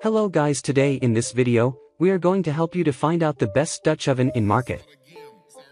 Hello guys today in this video, we are going to help you to find out the best Dutch oven in market.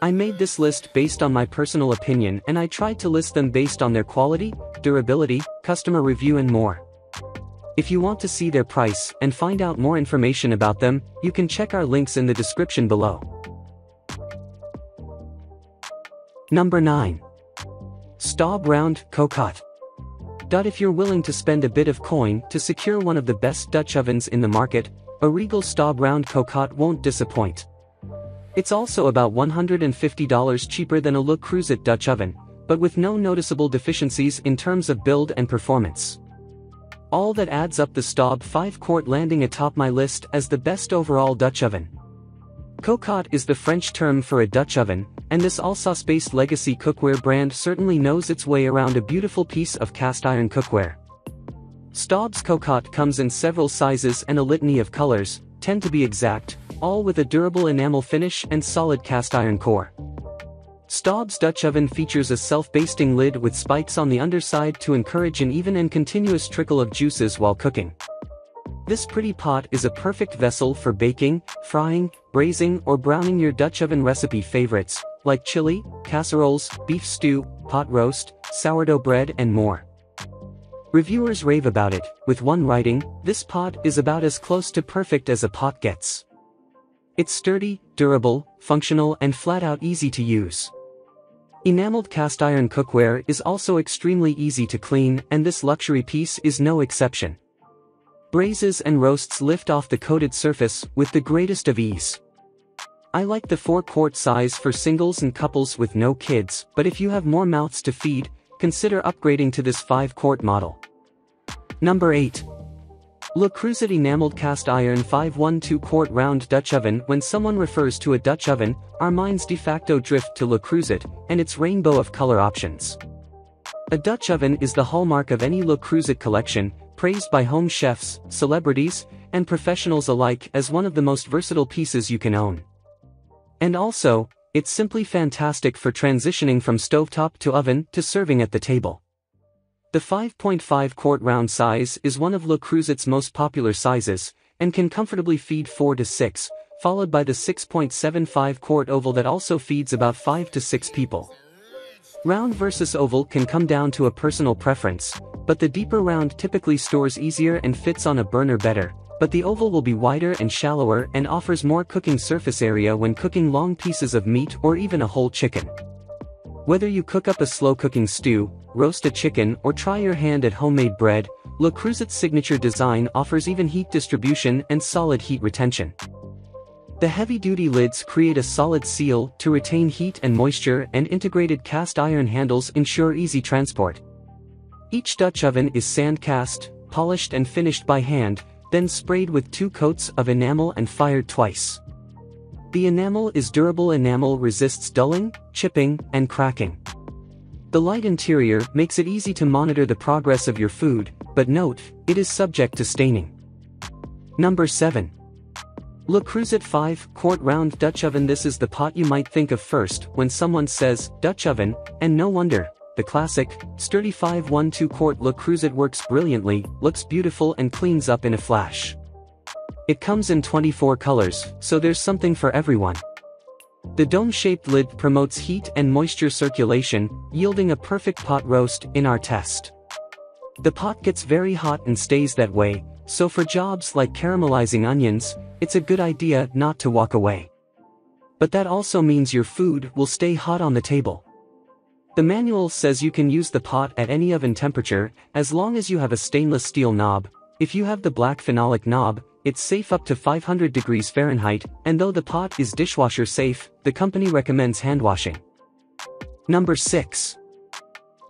I made this list based on my personal opinion and I tried to list them based on their quality, durability, customer review and more. If you want to see their price and find out more information about them, you can check our links in the description below. Number 9. Staub Round Cocotte. If you're willing to spend a bit of coin to secure one of the best Dutch ovens in the market, a Regal Staub Round Cocotte won't disappoint. It's also about $150 cheaper than a Le Creuset Dutch oven, but with no noticeable deficiencies in terms of build and performance. All that adds up the Staub 5 quart landing atop my list as the best overall Dutch oven. Cocotte is the French term for a Dutch oven, and this Alsace-based legacy cookware brand certainly knows its way around a beautiful piece of cast-iron cookware. Staub's Cocotte comes in several sizes and a litany of colors, 10 to be exact, all with a durable enamel finish and solid cast-iron core. Staub's Dutch oven features a self-basting lid with spikes on the underside to encourage an even and continuous trickle of juices while cooking. This pretty pot is a perfect vessel for baking, frying, braising or browning your Dutch oven recipe favorites, like chili, casseroles, beef stew, pot roast, sourdough bread and more. Reviewers rave about it, with one writing, this pot is about as close to perfect as a pot gets. It's sturdy, durable, functional and flat out easy to use. Enameled cast iron cookware is also extremely easy to clean and this luxury piece is no exception. Braises and roasts lift off the coated surface with the greatest of ease. I like the 4-quart size for singles and couples with no kids, but if you have more mouths to feed, consider upgrading to this 5-quart model. Number 8. Le Creuset Enameled Cast Iron 512 quart round Dutch oven When someone refers to a Dutch oven, our minds de facto drift to Le Creuset and its rainbow of color options. A Dutch oven is the hallmark of any Le Creuset collection, praised by home chefs, celebrities, and professionals alike as one of the most versatile pieces you can own. And also, it's simply fantastic for transitioning from stovetop to oven to serving at the table. The 5.5 quart round size is one of Le Creuset's most popular sizes, and can comfortably feed 4 to 6, followed by the 6.75 quart oval that also feeds about 5 to 6 people. Round versus oval can come down to a personal preference, but the deeper round typically stores easier and fits on a burner better, but the oval will be wider and shallower and offers more cooking surface area when cooking long pieces of meat or even a whole chicken. Whether you cook up a slow-cooking stew, roast a chicken or try your hand at homemade bread, Le Creuset's signature design offers even heat distribution and solid heat retention. The heavy-duty lids create a solid seal to retain heat and moisture and integrated cast iron handles ensure easy transport. Each Dutch oven is sand-cast, polished and finished by hand, then sprayed with two coats of enamel and fired twice. The enamel is durable enamel resists dulling, chipping, and cracking. The light interior makes it easy to monitor the progress of your food, but note, it is subject to staining. Number 7. Le Creuset 5 quart round Dutch oven This is the pot you might think of first when someone says Dutch oven, and no wonder, the classic, sturdy 512 quart Le Creuset works brilliantly, looks beautiful and cleans up in a flash. It comes in 24 colors, so there's something for everyone. The dome-shaped lid promotes heat and moisture circulation, yielding a perfect pot roast in our test. The pot gets very hot and stays that way, so for jobs like caramelizing onions, it's a good idea not to walk away. But that also means your food will stay hot on the table. The manual says you can use the pot at any oven temperature, as long as you have a stainless steel knob. If you have the black phenolic knob, it's safe up to 500 degrees Fahrenheit, and though the pot is dishwasher safe, the company recommends hand washing. Number 6.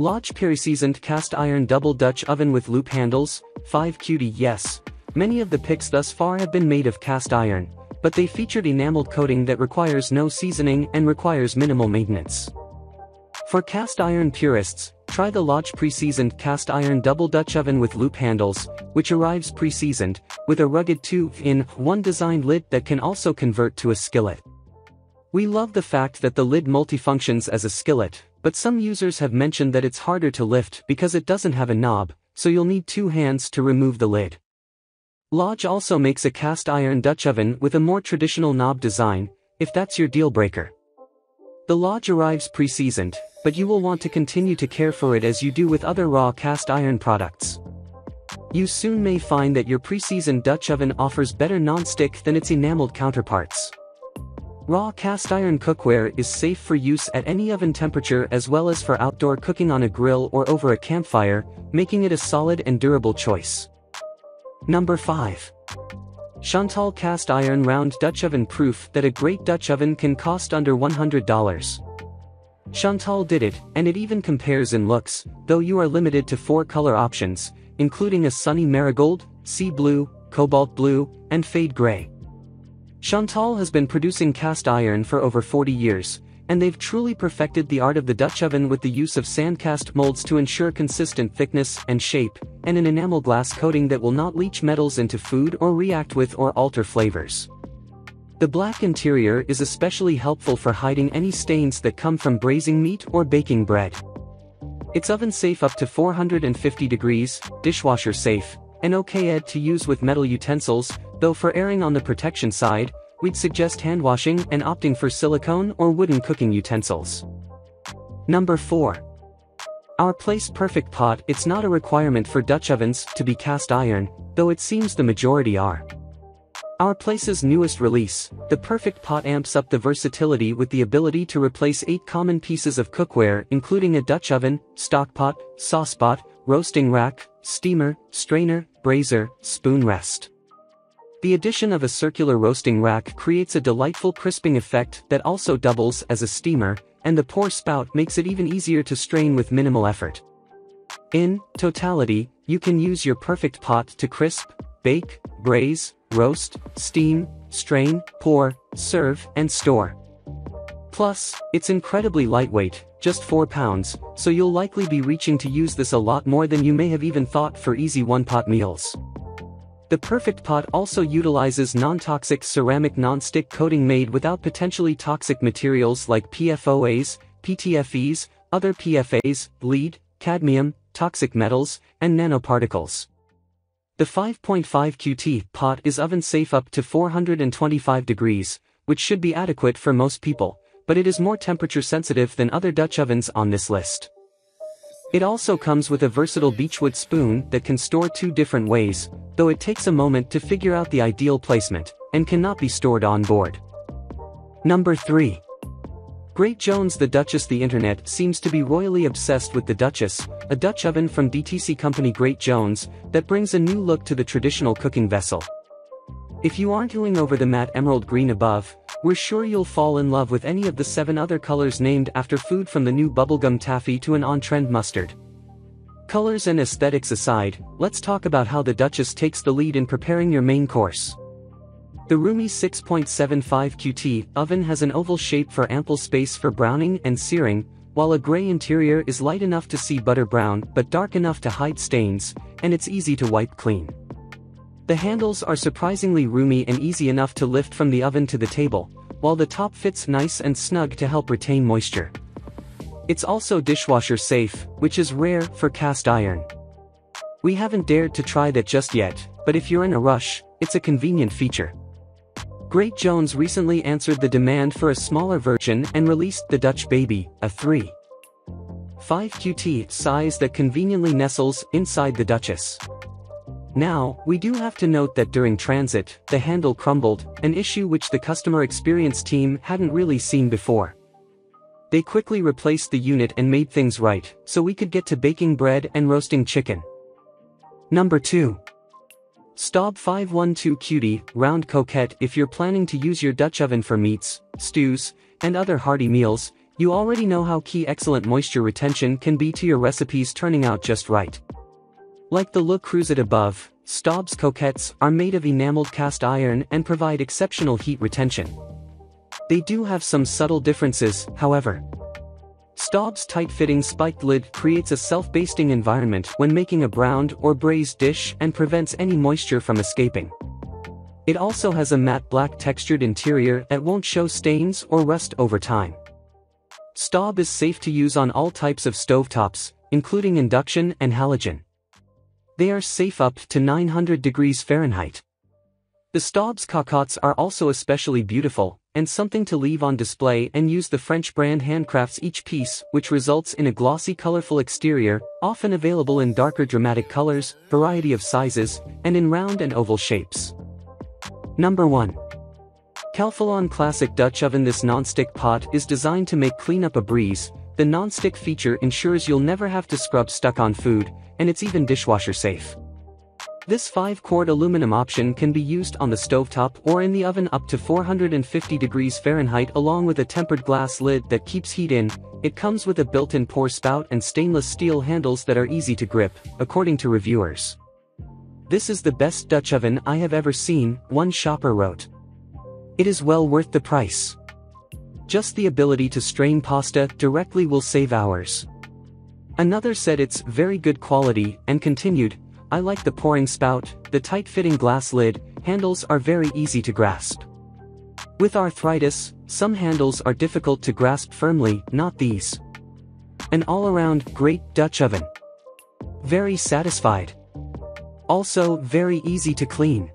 Lodge pre-seasoned cast iron double Dutch oven with loop handles, 5 cutie yes, Many of the picks thus far have been made of cast iron, but they featured enameled coating that requires no seasoning and requires minimal maintenance. For cast iron purists, try the Lodge pre-seasoned cast iron double Dutch oven with loop handles, which arrives pre-seasoned, with a rugged 2-in-1 designed lid that can also convert to a skillet. We love the fact that the lid multifunctions as a skillet, but some users have mentioned that it's harder to lift because it doesn't have a knob, so you'll need two hands to remove the lid. Lodge also makes a cast iron Dutch oven with a more traditional knob design, if that's your deal breaker. The Lodge arrives pre-seasoned, but you will want to continue to care for it as you do with other raw cast iron products. You soon may find that your pre-seasoned Dutch oven offers better non-stick than its enameled counterparts. Raw cast iron cookware is safe for use at any oven temperature as well as for outdoor cooking on a grill or over a campfire, making it a solid and durable choice. Number 5. Chantal Cast Iron Round Dutch Oven Proof that a great Dutch oven can cost under $100. Chantal did it, and it even compares in looks, though you are limited to four color options, including a sunny marigold, sea blue, cobalt blue, and fade gray. Chantal has been producing cast iron for over 40 years, and they've truly perfected the art of the Dutch oven with the use of sandcast molds to ensure consistent thickness and shape, and an enamel glass coating that will not leach metals into food or react with or alter flavors. The black interior is especially helpful for hiding any stains that come from braising meat or baking bread. It's oven safe up to 450 degrees, dishwasher safe, and okay to use with metal utensils, though for erring on the protection side, we'd suggest hand washing and opting for silicone or wooden cooking utensils. Number 4. Our Place Perfect Pot It's not a requirement for Dutch ovens to be cast iron, though it seems the majority are. Our Place's newest release, the Perfect Pot amps up the versatility with the ability to replace 8 common pieces of cookware including a Dutch oven, stockpot, saucepot, roasting rack, steamer, strainer, brazier, spoon rest. The addition of a circular roasting rack creates a delightful crisping effect that also doubles as a steamer, and the pour spout makes it even easier to strain with minimal effort. In totality, you can use your perfect pot to crisp, bake, braise, roast, steam, strain, pour, serve, and store. Plus, it's incredibly lightweight, just 4 pounds, so you'll likely be reaching to use this a lot more than you may have even thought for easy one-pot meals. The Perfect Pot also utilizes non-toxic ceramic non-stick coating made without potentially toxic materials like PFOAs, PTFEs, other PFAs, lead, cadmium, toxic metals, and nanoparticles. The 5.5 QT pot is oven safe up to 425 degrees, which should be adequate for most people, but it is more temperature sensitive than other Dutch ovens on this list. It also comes with a versatile beechwood spoon that can store two different ways, though it takes a moment to figure out the ideal placement, and cannot be stored on board. Number 3. Great Jones The Duchess The internet seems to be royally obsessed with the Duchess, a Dutch oven from DTC company Great Jones, that brings a new look to the traditional cooking vessel. If you aren't going over the matte emerald green above, we're sure you'll fall in love with any of the seven other colors named after food from the new bubblegum taffy to an on-trend mustard. Colors and aesthetics aside, let's talk about how the Duchess takes the lead in preparing your main course. The roomy 6.75 QT oven has an oval shape for ample space for browning and searing, while a gray interior is light enough to see butter brown but dark enough to hide stains, and it's easy to wipe clean. The handles are surprisingly roomy and easy enough to lift from the oven to the table, while the top fits nice and snug to help retain moisture. It's also dishwasher safe, which is rare for cast iron. We haven't dared to try that just yet, but if you're in a rush, it's a convenient feature. Great Jones recently answered the demand for a smaller version and released the Dutch Baby, a 3. 5 QT size that conveniently nestles inside the Duchess. Now, we do have to note that during transit, the handle crumbled, an issue which the customer experience team hadn't really seen before. They quickly replaced the unit and made things right, so we could get to baking bread and roasting chicken. Number 2. Staub 512 Cutie, Round Cocotte If you're planning to use your Dutch oven for meats, stews, and other hearty meals, you already know how key excellent moisture retention can be to your recipes turning out just right. Like the Le Creuset above, Staub's cocottes are made of enameled cast iron and provide exceptional heat retention. They do have some subtle differences, however. Staub's tight-fitting spiked lid creates a self-basting environment when making a browned or braised dish and prevents any moisture from escaping. It also has a matte black textured interior that won't show stains or rust over time. Staub is safe to use on all types of stovetops, including induction and halogen. They are safe up to 900 degrees Fahrenheit. The Staub's cocottes are also especially beautiful, and something to leave on display and use the French brand handcrafts each piece, which results in a glossy colorful exterior, often available in darker dramatic colors, variety of sizes, and in round and oval shapes. Number 1. Calphalon Classic Dutch Oven This non-stick pot is designed to make cleanup a breeze, the non-stick feature ensures you'll never have to scrub stuck-on food, and it's even dishwasher safe. This 5-quart aluminum option can be used on the stovetop or in the oven up to 450 degrees Fahrenheit along with a tempered glass lid that keeps heat in, it comes with a built-in pour spout and stainless steel handles that are easy to grip, according to reviewers. This is the best Dutch oven I have ever seen, one shopper wrote. It is well worth the price. Just the ability to strain pasta directly will save hours. Another said it's very good quality and continued, I like the pouring spout, the tight-fitting glass lid, handles are very easy to grasp. With arthritis, some handles are difficult to grasp firmly, not these. An all-around great Dutch oven. Very satisfied. Also very easy to clean.